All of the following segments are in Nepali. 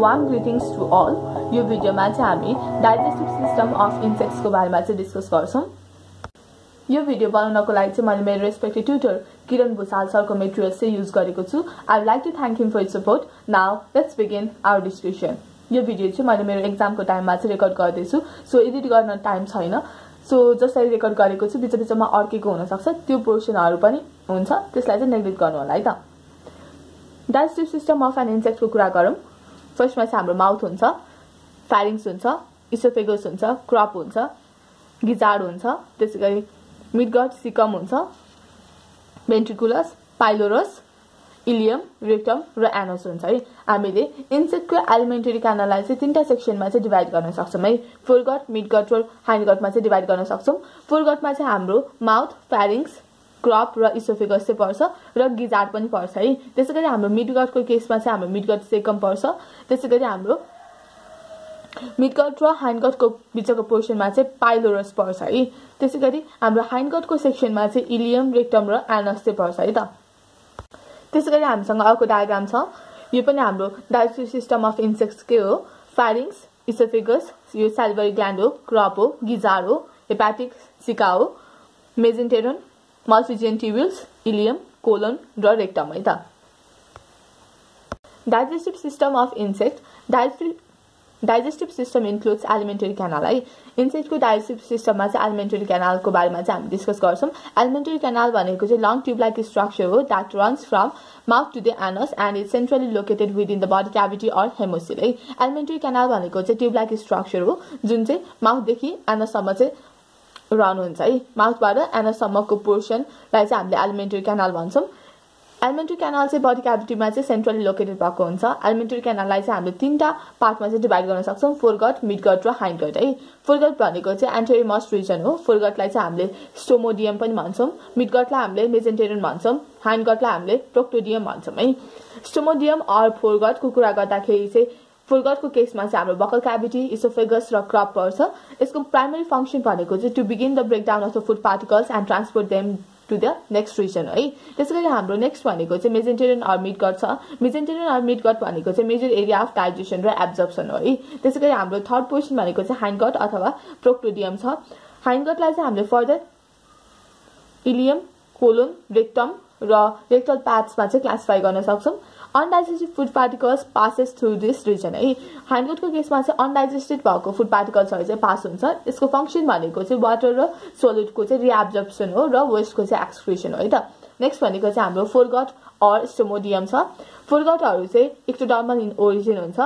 वान ग्रिटिङ्स टु अल यो भिडियोमा चाहिँ हामी डाइजेस्टिभ सिस्टम अफ इन्सेक्ट्सको बारेमा चाहिँ डिस्कस गर्छौँ। यो भिडियो बनाउनको लागि चाहिँ मैले मेरो रेस्पेक्टेड ट्युटर किरण भूषाल सरको मेटेरियल्स चाहिँ युज गरेको छु। I like to thank him for it support now let's begin our description यो भिडियो चाहिँ मैले मेरो एक्जामको टाइममा चाहिँ रेकर्ड गर्दैछु। सो एडिट गर्न टाइम छैन। सो जसरी रेकर्ड गरेको छु बिच बिचमा अर्केको हुनसक्छ। त्यो पोर्सनहरू पनि हुन्छ। त्यसलाई चाहिँ नेग्लेक्ट गर्नु होला है त? डाइजेस्टिभ सिस्टम अफ एन इन्सेक्टको कुरा गरौँ। फर्स्टमा चाहिँ हाम्रो माउथ हुन्छ फ्यारिङ्स हुन्छ इसोफेगस हुन्छ क्रप हुन्छ गिजाड हुन्छ त्यसै गरी मिडगट सिकम हुन्छ भेन्ट्रिकुलस पाइलोरस इलियम रेक्टम र एनोस हुन्छ है। हामीले इन्सेक्टको एलिमेन्टरी क्यानललाई चाहिँ तिनवटा सेक्सनमा चाहिँ डिभाइड गर्न सक्छौँ है। फोरगट मिडगट र हाइन्डगटमा चाहिँ डिभाइड गर्न सक्छौँ। फोरगटमा चाहिँ हाम्रो माउथ फ्यारिङ्स क्रप र इसोफेगस चाहिँ पर्छ र गिजार्ड पनि पर्छ है। त्यसै गरी हाम्रो मिडगटको केसमा चाहिँ हाम्रो मिडगट सेकम पर्छ। त्यसै गरी हाम्रो मिडगट र हाइन्डगटको बिचको पोर्सनमा चाहिँ पाइलोरस पर्छ है। त्यसै गरी हाम्रो हाइन्डगटको सेक्सनमा चाहिँ इलियम रेक्टम र एनस चाहिँ पर्छ है त। त्यसै गरी हामीसँग अर्को डायग्राम छ। यो पनि हाम्रो डाइजेस्टिभ सिस्टम अफ इन्सेक्ट्सकै हो? फ्यारिङ्स इसोफेगस यो सेल्भरी ग्ल्यान्ड हो क्रप हो गिजार हो हेपाटिक सिका हो mesenteron Malpighian tubules ileum colon र रेक्टम है त digestive system of insect digestive digestive system includes alimentary canal है इन्सेक्टको डाइजेस्टिभ सिस्टममा चाहिँ एलिमेन्टरी क्यानलको बारेमा चाहिँ हामी डिस्कस गर्छौँ एलिमेन्टरी क्यानल भनेको चाहिँ लङ ट्युब लाइक स्ट्रक्चर हो that runs from mouth to the anus and is centrally located within the body cavity or haemocoel है एलिमेन्टरी क्यानल भनेको चाहिँ ट्युब लाइक स्ट्रक्चर हो जुन चाहिँ माउथदेखि एनससम्म चाहिँ रन हुन्छ है माउथबाट एनससम्मको पोर्सनलाई चाहिँ हामीले एलिमेन्ट्री क्यानल भन्छौँ। एलिमेन्ट्री क्यानल चाहिँ बडी क्याभिटीमा चाहिँ सेन्ट्रली लोकेटेड भएको हुन्छ। एलिमेन्ट्री क्यानललाई चाहिँ हामीले तिनवटा पार्टमा चाहिँ डिभाइड गर्न सक्छौँ फोरगट मिडगट र हाइन्डगट है। फोरगट भनेको चाहिँ एन्टेरिमस रिजन हो। फोरगटलाई चाहिँ हामीले स्टोमोडियम पनि भन्छौँ। मिडगटलाई हामीले मेजेन्टेरियन भन्छौँ। हाइन्डगटलाई हामीले प्रोक्टोडियम भन्छौँ है। स्टोमोडियम अर फोरगटको कुरा गर्दाखेरि चाहिँ फुलगटको केसमा चाहिँ हाम्रो बकल क्याभिटी इसोफेगस र क्रप पर्छ। यसको प्राइमरी फङ्सन भनेको चाहिँ to begin the breakdown of the food particles and transport them to the next region है। त्यसै गरी हाम्रो नेक्स्ट भनेको चाहिँ मेजेन्टेरियन अर मिडगट छ। मेजेन्टेरियन अर मिडगट भनेको चाहिँ मेजर एरिया अफ डाइजेसन र एब्जर्प्सन हो है। त्यसै गरी हाम्रो थर्ड पोजिसन भनेको चाहिँ हाइन्डगट अथवा प्रोक्टोडियम छ। हाइन्डगटलाई चाहिँ हामीले फर्दर इलियम कोलोन रेक्टम र रेक्टल प्याथ्समा चाहिँ क्लासिफाई गर्न सक्छौँ। Undigested food particles passes through this region है। ह्यान्डगुडको केसमा चाहिँ अनडाइजेस्टेड भएको फुड पार्टिकल्सहरू चाहिँ पास हुन्छ। यसको फङ्सन भनेको चाहिँ वाटर र सोलिडको चाहिँ रिएब्जर्प्सन हो र वेस्टको चाहिँ एक्सक्रिसन हो है त। नेक्स्ट भनेको चाहिँ हाम्रो फोरगट अर स्टोमोडियम छ। फोरगटहरू चाहिँ इक्टोडर्मल इन ओरिजिन हुन्छ।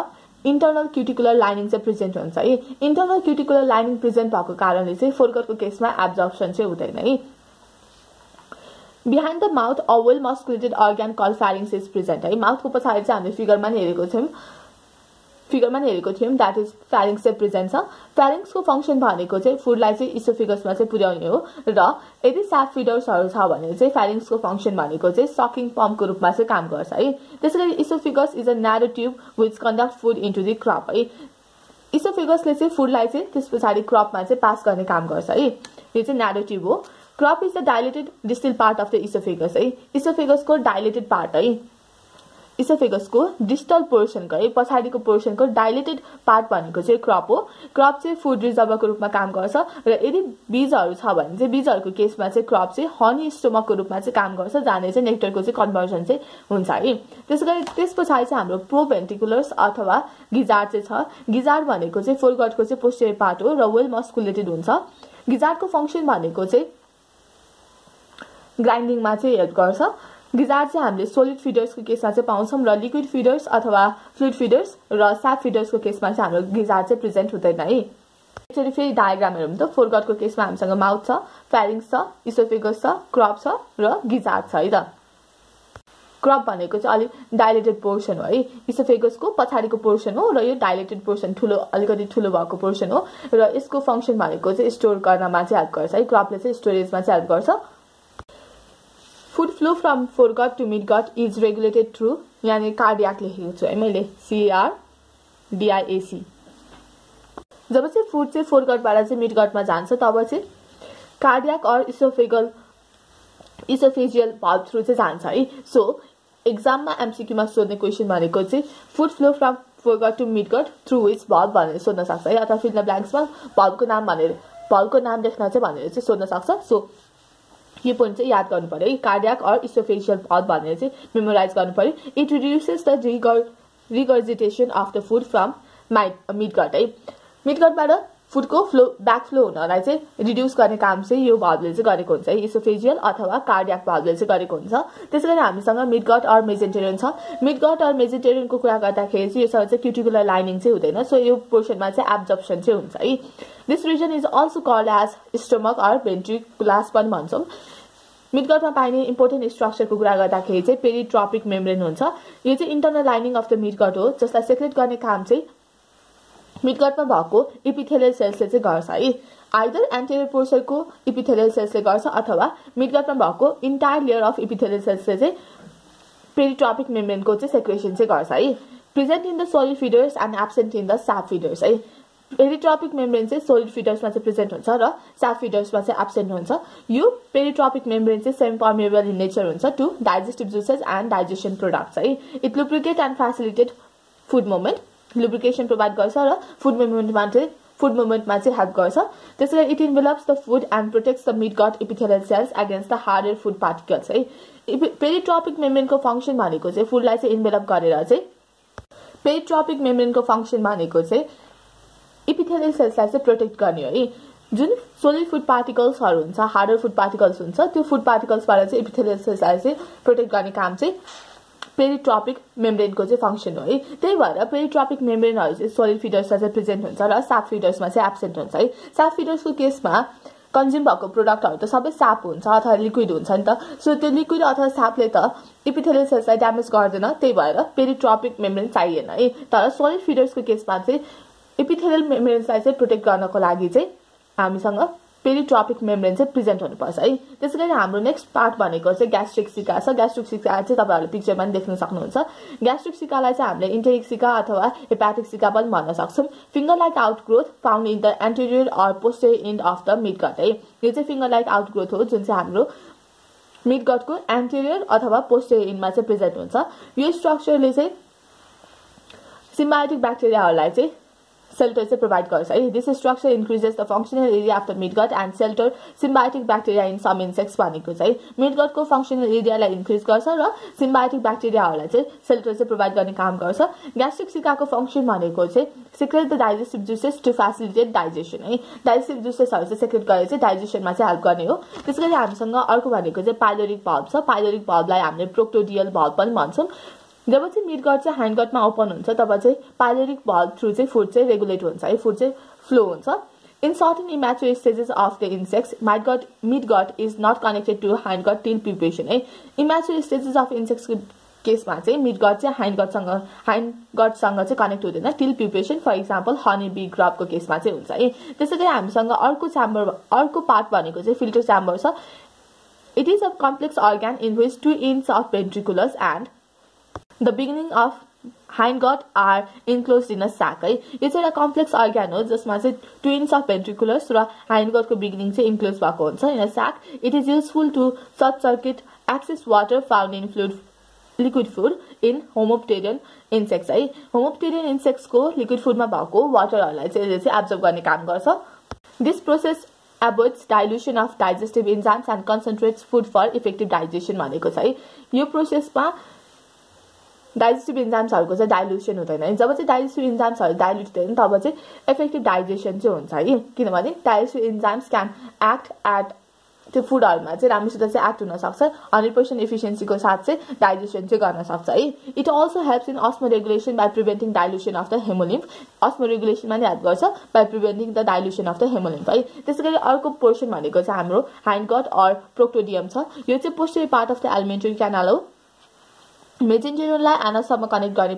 इन्टरनल क्युटिकुलर लाइनिङ चाहिँ प्रेजेन्ट हुन्छ है। इन्टरनल क्युटिकुलर लाइनिङ प्रेजेन्ट भएको कारणले चाहिँ फोरगटको केसमा एब्जर्प्सन चाहिँ हुँदैन है। Behind the mouth a well musculated organ called pharynx is present है माउथको पछाडि चाहिँ हामीले फिगरमा नि हेरेको थियौँ फिगरमा नि हेरेको थियौँ द्याट इज फ्यारिङ्स चाहिँ प्रेजेन्ट छ फ्यारिङ्सको फङ्सन भनेको चाहिँ फुडलाई चाहिँ इसोफिगसमा चाहिँ पुर्याउने हो र यदि स्याप फिडर्सहरू छ भने चाहिँ फ्यारिङ्सको फङ्सन भनेको चाहिँ सकिङ पम्पको रूपमा चाहिँ काम गर्छ है त्यसै गरी oesophagus is a narrow tube which conduct food into the crop है इसोफिगसले चाहिँ फुडलाई चाहिँ त्यस पछाडि क्रपमा चाहिँ पास गर्ने काम गर्छ है यो चाहिँ न्यारो ट्युब हो crop is the dilated distal part of the oesophagus है इसोफेगसको डाइलेटेड पार्ट है इसोफेगसको डिस्टल पोर्सनको है पछाडिको पोर्सनको डाइलेटेड पार्ट भनेको चाहिँ क्रप हो। क्रप चाहिँ फुड रिजर्भको रूपमा काम गर्छ र यदि बीजहरू छ भने चाहिँ बीजहरूको केसमा चाहिँ क्रप चाहिँ हनी स्टोमकको रूपमा चाहिँ काम गर्छ जहाँनिर चाहिँ नेक्टरको चाहिँ कन्भर्सन चाहिँ हुन्छ है? त्यसै गरी त्यस पछाडि चाहिँ हाम्रो प्रोभेन्टिकुलर्स अथवा गिजार्ड चाहिँ छ। गिजार्ड भनेको चाहिँ फोरगटको चाहिँ पोस्टियर पार्ट हो र वेल मस्कुलेटेड हुन्छ। गिजार्डको फङ्सन भनेको चाहिँ ग्राइन्डिङमा चाहिँ हेल्प गर्छ गिजार चाहिँ हामीले सोलिड फिडर्सको केसमा चाहिँ पाउँछौँ र लिक्विड फिडर्स अथवा फ्लुइड फिडर्स र स्याप फिडर्सको केसमा चाहिँ हाम्रो गिजार चाहिँ प्रेजेन्ट हुँदैन है एकचोटि फेरि डायग्राम हेरौँ त फोरगटको केसमा हामीसँग माउथ छ फ्यारिङ्स छ इसोफेगस छ क्रप छ र गिजार छ है त क्रप भनेको चाहिँ अलिक डाइलेटेड पोर्सन हो है इसोफेगसको पछाडिको पोर्सन हो र यो डाइलेटेड पोर्सन ठुलो अलिकति ठुलो भएको पोर्सन हो र यसको फङ्सन भनेको चाहिँ स्टोर गर्नमा चाहिँ हेल्प गर्छ है क्रपले चाहिँ स्टोरेजमा चाहिँ हेल्प गर्छ food flow from foregut to midgut is regulated through यहाँनिर कार्डियाक लेखेको छु है। मैले सिआर डिआइएसी जब चाहिँ फुड चाहिँ फोरगटबाट चाहिँ मिडगटमा जान्छ तब चाहिँ cardiac or oesophageal oesophageal valve through चाहिँ जान्छ है सो एक्जाममा एमसिक्यूमा सोध्ने क्वेसन भनेको चाहिँ food flow from foregut to midgut through which valve भनेर सोध्न सक्छ है अथवा फिल्ड ब्ल्याङ्क्समा भलको नाम भनेर भलको नाम लेख्न चाहिँ भनेर चाहिँ सोध्न सक्छ सो। यो पोइन्ट चाहिँ याद गर्नु पऱ्यो है कार्डियाक अर इस्टोफेसियल भल भनेर चाहिँ मेमोराइज गर्नु पऱ्यो it reduces the rigour regurgitation of the food from my midgut है। मिडगटबाट फुडको फ्लो ब्याक फ्लो हुनलाई चाहिँ रिड्युस गर्ने काम चाहिँ यो भावले चाहिँ गरेको हुन्छ है। इसोफेजियल अथवा कार्डियाक भावले चाहिँ गरेको हुन्छ। त्यसै गरी हामीसँग मिडगट अर मेजेन्टेरियन छ। मिडगट अर मेजेन्टेरियनको कुरा गर्दाखेरि चाहिँ योसँग चाहिँ क्युटिकुलर लाइनिङ चाहिँ हुँदैन। सो यो पोर्सनमा चाहिँ एब्जप्सन चाहिँ हुन्छ है। This region is also called as stomach or ventriculus पनि भन्छौँ। मिडगटमा पाइने इम्पोर्टेन्ट स्ट्रक्चरको कुरा गर्दाखेरि चाहिँ पेरिट्रपिक मेम्ब्रेन हुन्छ। यो चाहिँ internal lining of the midgut हो जसलाई सेक्रेट गर्ने काम चाहिँ मिडगटमा भएको इपिथेलियल सेल्सले चाहिँ गर्छ। है आइदर एन्टेरियर पोर्सरको इपिथेलियल सेल्सले गर्छ अथवा मिडगटमा भएको इन्टायर लेयर अफ इपिथेलियल सेल्सले चाहिँ पेरिट्रपिक मेम्ब्रेनको चाहिँ सेक्रेसन चाहिँ गर्छ। है present in the solid feeders and absent in the sap feeders है पेरिट्रपिक मेम्ब्रेन चाहिँ सोलिड फिडर्समा चाहिँ प्रेजेन्ट हुन्छ र साफ फिडर्समा चाहिँ एब्सेन्ट हुन्छ। यो पेरिट्रपिक मेम्ब्रेन चाहिँ सेम पर्मेबल इन नेचर हुन्छ to digestive juices and digestion products है। It lubricate and facilitate food movement lubrication provide गर्छ र फुड मुभमेन्टमा चाहिँ फुड मुभमेन्टमा चाहिँ हेल्प गर्छ। त्यसै it envelops the food and protects the midgut epithelial cells against the harder food particles है। पेरिट्रपिक मेम्ब्रेनको फङ्सन भनेको चाहिँ फुडलाई चाहिँ इन्भेलप गरेर चाहिँ पेरिट्रपिक मेम्ब्रेनको फङ्सन भनेको चाहिँ इपिथेलियल सेल्सलाई चाहिँ प्रोटेक्ट गर्ने हो है जुन सोलिड फुड पार्टिकल्सहरू हुन्छ हार्डर फुड पार्टिकल्स हुन्छ त्यो फुड पार्टिकल्सबाट चाहिँ इपिथेलियल सेल्सलाई चाहिँ प्रोटेक्ट गर्ने काम चाहिँ पेरिट्रपिक मेम्ब्रेनको चाहिँ फङ्सन हो है त्यही भएर पेरिट्रपिक मेम्ब्रेनहरू चाहिँ सोलिड फिडर्समा चाहिँ प्रेजेन्ट हुन्छ र साफ फिडर्समा चाहिँ एब्सेन्ट हुन्छ है साफ फिडर्सको केसमा कन्ज्युम भएको प्रोडक्टहरू त सबै साप हुन्छ अथवा लिक्विड हुन्छ नि त। सो त्यो लिक्विड अथवा सापले त इपिथेलियल सेल्सलाई ड्यामेज गर्दैन त्यही भएर पेरिट्रपिक मेम्ब्रेन चाहिएन है? तर सोलिड फिडर्सको केसमा चाहिँ इपिथेलियल मेम्ब्रेन्सलाई चाहिँ प्रोटेक्ट गर्नको लागि चाहिँ हामीसँग पेरिट्रपिक मेम्ब्रेन चाहिँ प्रेजेन्ट हुनुपर्छ है? त्यसै गरी हाम्रो नेक्स्ट पार्ट भनेको चाहिँ ग्यास्ट्रिक सिका छ। ग्यास्ट्रिक सिका चाहिँ तपाईँहरूले पिक्चरमा पनि देख्न सक्नुहुन्छ। ग्यास्ट्रिक सिकालाई चाहिँ हामीले इन्टेरिक सिका अथवा हेपाटिक सिका पनि भन्न सक्छौँ। Finger like outgrowth found in the anterior or posterior end of the midgut है? यो चाहिँ फिङ्गर लाइक आउट ग्रोथ हो जुन चाहिँ हाम्रो मिड गटको एन्टेरियर अथवा पोस्टर इन्डमा चाहिँ प्रेजेन्ट हुन्छ। यो स्ट्रक्चरले चाहिँ सिम्बायोटिक ब्याक्टेरियाहरूलाई चाहिँ सेल्टर चाहिँ प्रोभाइड गर्छ है this structure increases the functional area of the midgut and shelter symbiotic bacteria in some insects भनेको चाहिँ मिडगटको फङ्सनल एरियालाई इन्क्रिज गर्छ र सिम्बायोटिक ब्याक्टेरियाहरूलाई चाहिँ सेल्टर चाहिँ प्रोभाइड गर्ने काम गर्छ ग्यास्ट्रिक सिकाको फङ्सन भनेको चाहिँ secrete the digestive juices to facilitate digestion है डाइजेस्टिभ जुसेसहरू चाहिँ सेक्रेट गरेर चाहिँ डाइजेसनमा चाहिँ हेल्प गर्ने हो त्यस गरी हामीसँग अर्को भनेको चाहिँ पाइलोरिक भल्भ छ पाइलोरिक भल्भलाई हामीले प्रोक्टोडियल भल्भ पनि भन्छौँ जब चाहिँ मिडगट चाहिँ ह्यान्डगटमा ओपन हुन्छ तब चाहिँ पाइलोरिक भल्भ थ्रु चाहिँ फुड चाहिँ रेगुलेट हुन्छ। है फुड चाहिँ फ्लो हुन्छ। In certain immature stages of the insects midgut midgut is not connected to hindgut till preparation है। इमेचुर स्टेजेस अफ इन्सेक्ट्सको केसमा चाहिँ मिडगट चाहिँ ह्यान्डगटसँग ह्यान्डगटसँग चाहिँ कनेक्ट हुँदैन till preparation for example honey bee क्रपको केसमा चाहिँ हुन्छ है। त्यसै गरी हामीसँग अर्को च्याम्बर अर्को पार्ट भनेको चाहिँ फिल्टर च्याम्बर छ। It is a complex organ in which two ends of ventriculus and the beginning of hind are enclose in a sac है यो चाहिँ एउटा कम्प्लेक्स अर्ग्यान हो जसमा चाहिँ ट्विन्स अफ भेन्ट्रिकुलर्स र हाइन्ड बिगिनिङ चाहिँ इन्क्लोज भएको हुन्छ in a sac it is useful to short circuit excess water found in fluid liquid food in homopterian insects है होमोप्टेरियन इन्सेक्ट्सको लिक्विड फुडमा भएको वाटरहरूलाई चाहिँ यसले चाहिँ एब्जर्भ गर्ने काम गर्छ. This process avoids dilution of digestive enzymes and concentrates food for effective digestion भनेको छ है। यो प्रोसेसमा डाइजेस्टिभ इन्जाम्सहरूको चाहिँ डाइल्युसन हुँदैन। जब चाहिँ डाइजेस्टिभ इन्जाम्सहरू डाइल्युट हुँदैन तब चाहिँ इफेक्टिभ डाइजेसन चाहिँ हुन्छ है। किनभने digestive enzymes can act at त्यो फुडहरूमा चाहिँ राम्रोसित चाहिँ एक्ट हुनसक्छ हन्ड्रेड पर्सेन्ट इफिसियन्सीको साथ चाहिँ डाइजेसन चाहिँ गर्न सक्छ है। It also helps in osmoregulation by preventing dilution of the haemolymph अस्मो रेगुलेसनमा नि हेल्प गर्छ by preventing the dilution of the haemolymph है। त्यसै गरी अर्को पोर्सन भनेको चाहिँ हाम्रो ह्यान्डगट अर प्रोक्टोडियम छ। यो चाहिँ posterior part of the alimentary canal हो। मेजेन्जेरोलाई आनासम्म कनेक्ट गर्ने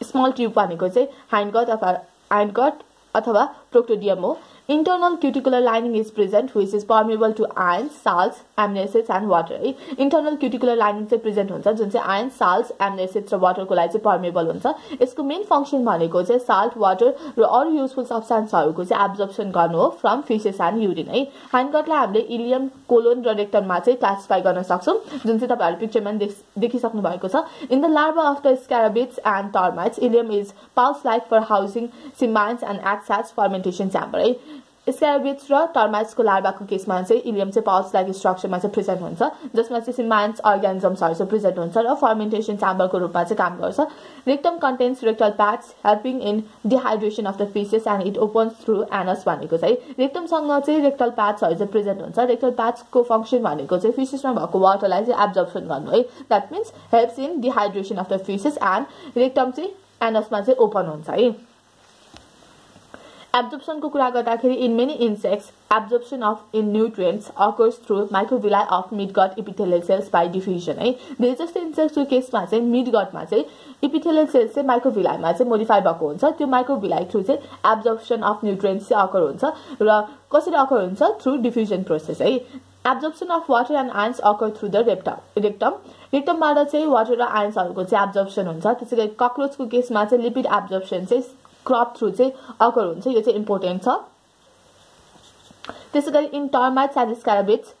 स्मल ट्युब भनेको चाहिँ ह्यान्डगट अथवा ह्यान्डगट अथवा प्रोक्टोडियम हो internal lining is present which is permeable to ions, salts, amino acids and water. है internal cuticular lining चाहिँ प्रेजेन्ट हुन्छ जुन चाहिँ आयन साल्ट एमिनो एसिड्स र वाटरको लागि चाहिँ पर्मेबल हुन्छ यसको मेन फङ्सन भनेको चाहिँ साल्ट वाटर र अरू युजफुल सब्सटेन्सहरूको चाहिँ एब्जर्प्सन गर्नु हो फ्रम फिसेस एन्ड युरिन है ह्यान्डकटलाई हामीले इलियम कोलोन र रेक्टनमा चाहिँ क्लासिफाई गर्न सक्छौँ जुन चाहिँ तपाईँहरू पिक्चरमा देखिसक्नु भएको छ in the larva of the scarabaeids and termites ileum is pouch like for housing symbionts and as fermentation chamber है स्क्याबिट्स र टर्माइट्सको लार्भाको केसमा चाहिँ इलियम चाहिँ पाउच लाइक स्ट्रक्चरमा चाहिँ प्रेजेन्ट हुन्छ जसमा चाहिँ सिमान्स अर्ग्यानिजम्सहरू चाहिँ प्रेजेन्ट हुन्छ र फर्मेन्टेसन चाम्बरको रूपमा चाहिँ काम गर्छ। Rectum contains rectal pads helping in dehydration of the faeces and it opens through anus भनेको चाहिँ रेक्टमसँग चाहिँ रेक्टल प्याट्सहरू चाहिँ प्रेजेन्ट हुन्छ। रेक्टल प्याट्सको फङ्सन भनेको चाहिँ फिसेसमा भएको वाटरलाई चाहिँ एब्जर्प्सन गर्नु है। That means helps in dehydration of the faeces and rectum चाहिँ एनसमा चाहिँ ओपन हुन्छ है। एब्जर्प्सनको कुरा गर्दाखेरि in many insects absorption of in nutrients occurs through microvilli of midgut epithelial cells by diffusion है। धेरै जस्तो इन्सेक्ट्सको केसमा चाहिँ मिड गटमा चाहिँ इपिथेलियल सेल्स चाहिँ माइक्रोभिलाइमा चाहिँ मोडिफाई भएको हुन्छ। त्यो माइक्रोभिलाइ थ्रु चाहिँ एब्जर्प्सन अफ न्युट्रियन्ट्स चाहिँ अकर हुन्छ र कसरी अकर हुन्छ? थ्रु डिफ्युजन प्रोसेस है। Absorption of water and ions occur through the rectum rectum रेक्टमबाट चाहिँ वाटर र आयन्सहरूको चाहिँ एब्जर्प्सन हुन्छ। त्यसै गरी कक्रोचको केसमा चाहिँ लिपिड एब्जर्प्सन चाहिँ क्रप थ्रु चाहिँ अकर हुन्छ यो चाहिँ इम्पोर्टेन्ट छ। त्यसै गरी in termites and scarabaeids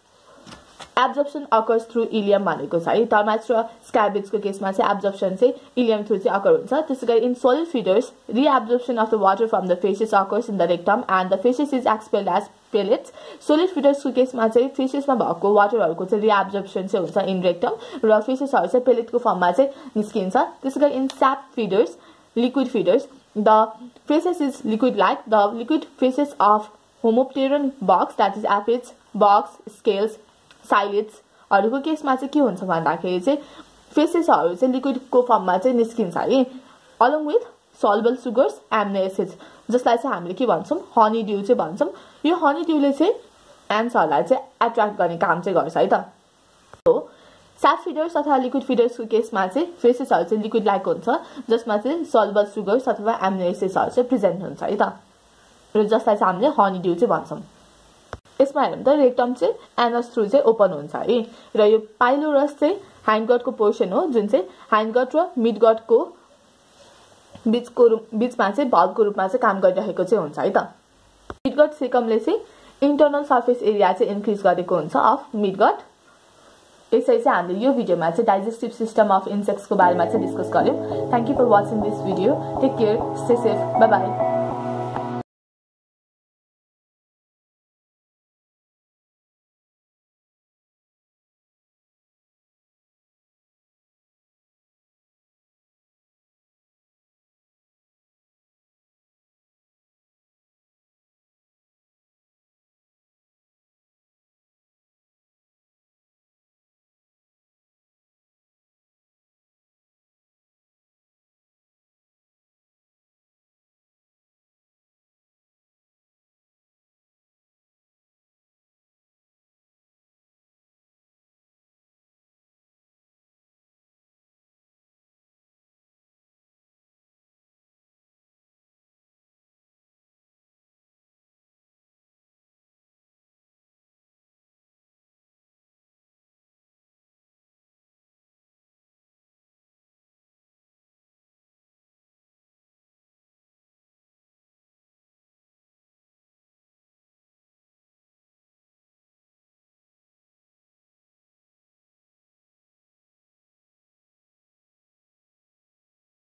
absorption occurs through ileum भनेको छ। है टर्माइट्स र स्क्याबिट्सको केसमा चाहिँ एब्जर्प्सन चाहिँ इलियम थ्रु चाहिँ अकर हुन्छ। त्यसै गरी in solid feeders reabsorption of the water from the faeces occurs in the rectum and the faeces is expelled as pellets solid फिडर्सको केसमा चाहिँ फेसेसमा भएको वाटरहरूको चाहिँ रिएब्जर्प्सन चाहिँ हुन्छ इन रेक्टम र फेसेसहरू चाहिँ पेलेटको फर्ममा चाहिँ निस्किन्छ। त्यसै गरी in sap feeders liquid feeders The faces is liquid-like. The liquid faces of homopteran box that is aphids, box, scales, psyllids हरूको केसमा चाहिँ के हुन्छ भन्दाखेरि चाहिँ फेसेसहरू चाहिँ लिक्विडको फर्ममा चाहिँ निस्किन्छ है along with soluble sugars amino acids जसलाई चाहिँ हामीले के भन्छौँ हनी ड्यू चाहिँ भन्छौँ यो हनी ड्युले चाहिँ एन्सहरूलाई चाहिँ एट्र्याक्ट गर्ने काम चाहिँ गर्छ है त हो साफ फिडर्स अथवा लिक्विड फिडर्सको केसमा चाहिँ फेसेसहरू चाहिँ लिक्विड लाइक हुन्छ जसमा चाहिँ सल्बल सुगर्स अथवा एमिनो चाहिँ प्रेजेन्ट हुन्छ है त? र जसलाई चाहिँ हामीले हनी ड्यू चाहिँ भन्छौँ। यसमा हेरौँ त रेक्टम चाहिँ एनस थ्रु चाहिँ ओपन हुन्छ है? र यो पाइलोरस चाहिँ ह्यान्डगटको पोर्सन हो जुन चाहिँ ह्यान्डगट र मिडगटको बिचको बिचमा चाहिँ भल्भको रूपमा चाहिँ काम गरिरहेको चाहिँ हुन्छ है त? मिडगट सेकमले चाहिँ इन्टरनल सर्फेस एरिया चाहिँ इन्क्रिज गरेको हुन्छ अफ मिडगट यसरी चाहिँ हामीले यो भिडियोमा चाहिँ डाइजेस्टिभ सिस्टम अफ इन्सेक्ट्सको बारेमा चाहिँ डिस्कस गऱ्यौँ। Thank you for watching this video take care stay safe bye bye